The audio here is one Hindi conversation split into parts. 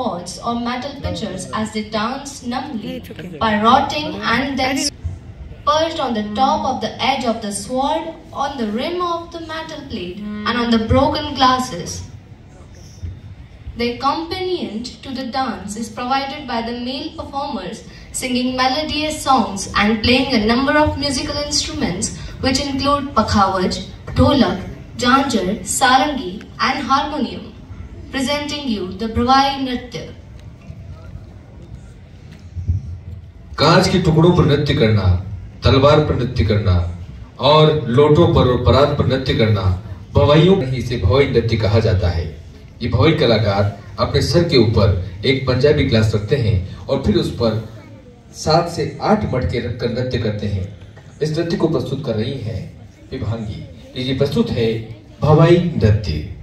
pots or metal pitchers as they dance numbly by rotting and then perched on the top of the edge of the sword, on the rim of the metal plate, and on the broken glasses. The accompaniment to the dance is provided by the male performers singing melodious songs and playing a number of musical instruments which include pakhawaj, dholak, janjar, sarangi and harmonium. Presenting you the Bravai Nritya. कांच के टुकड़ों पर नृत्य करना, तलवार पर नृत्य करना, और लोटों पर और परात पर नृत्य करना भवाइयों में इसे भवाई नृत्य कहा जाता है। ये भवाई कलाकार अपने सर के ऊपर एक पंजाबी ग्लास रखते हैं और फिर उस पर सात से आठ मटके रखकर नृत्य करते हैं। इस नृत्य को प्रस्तुत कर रही हैं। विभांगी लीजिए प्रस्तुत है, भवाई नृत्य।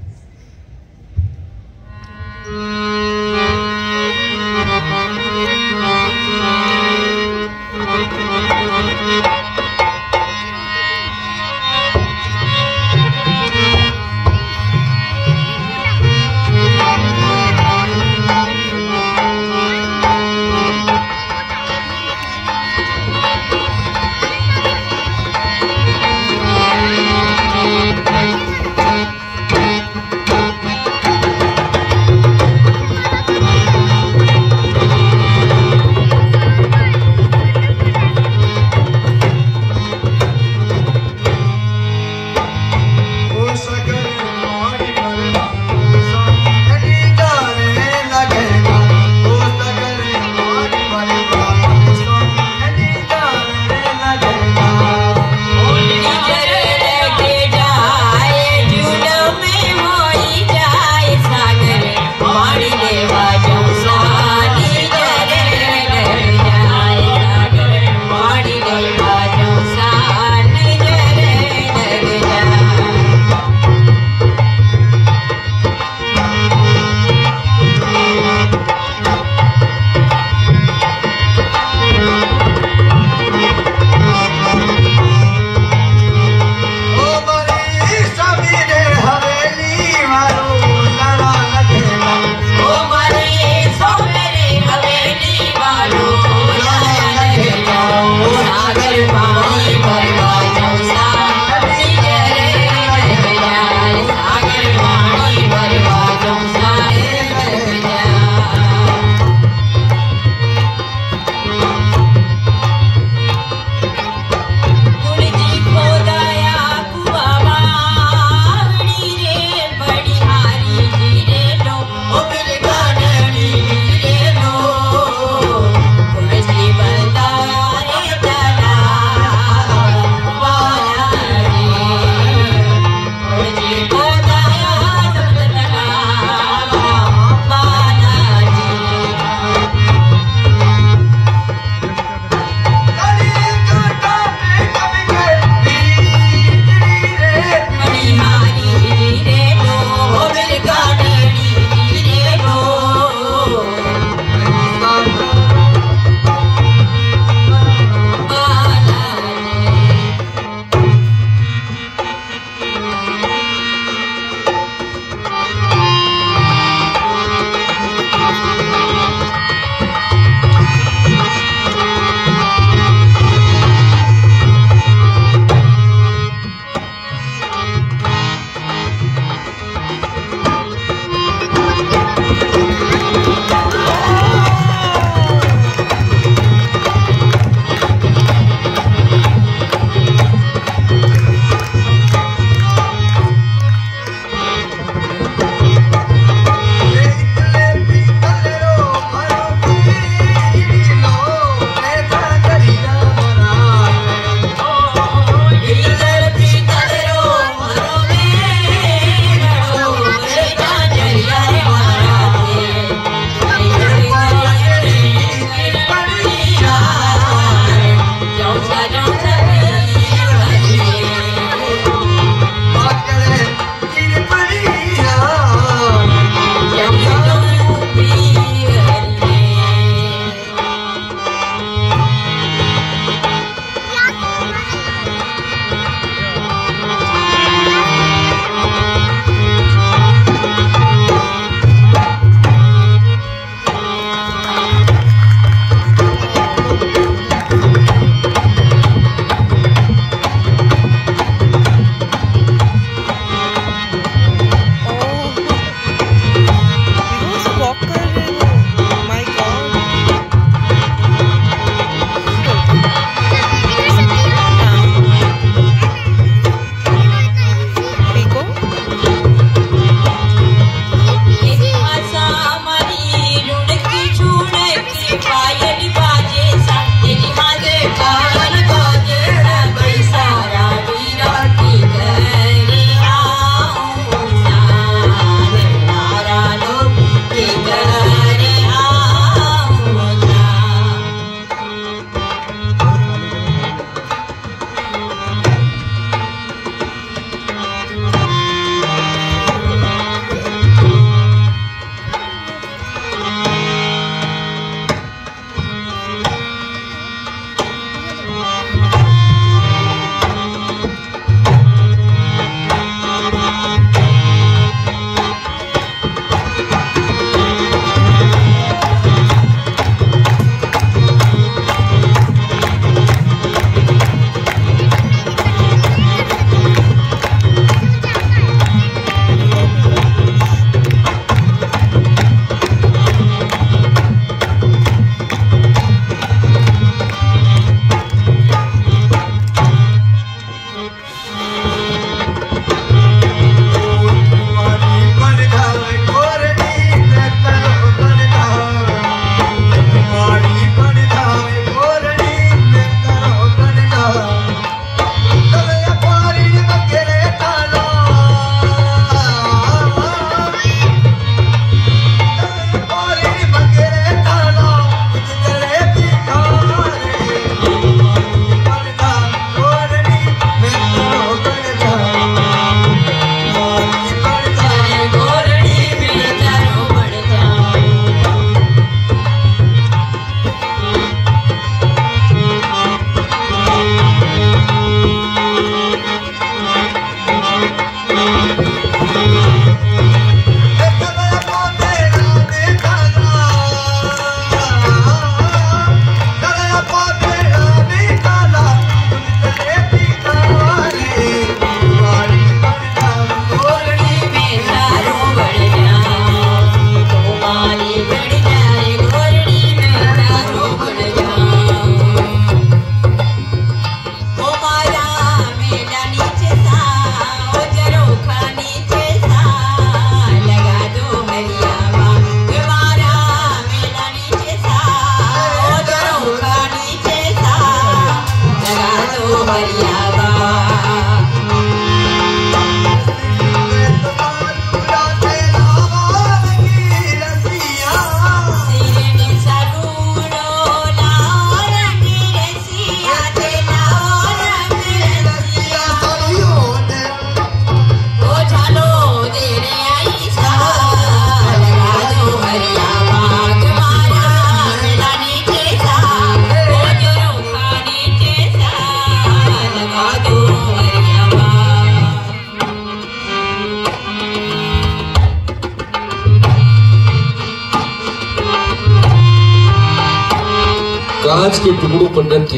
कांच के टुकड़ों पर डट के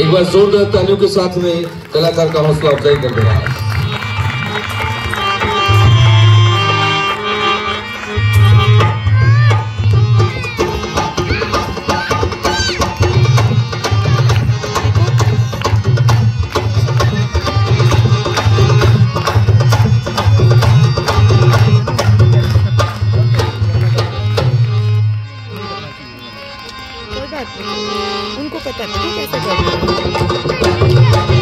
एक बार जोरदार तालियों के साथ में कलाकार का हौसला अफजाई कर दे रहा है पता उनको पता नहीं कैसे करना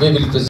Bununla birlikte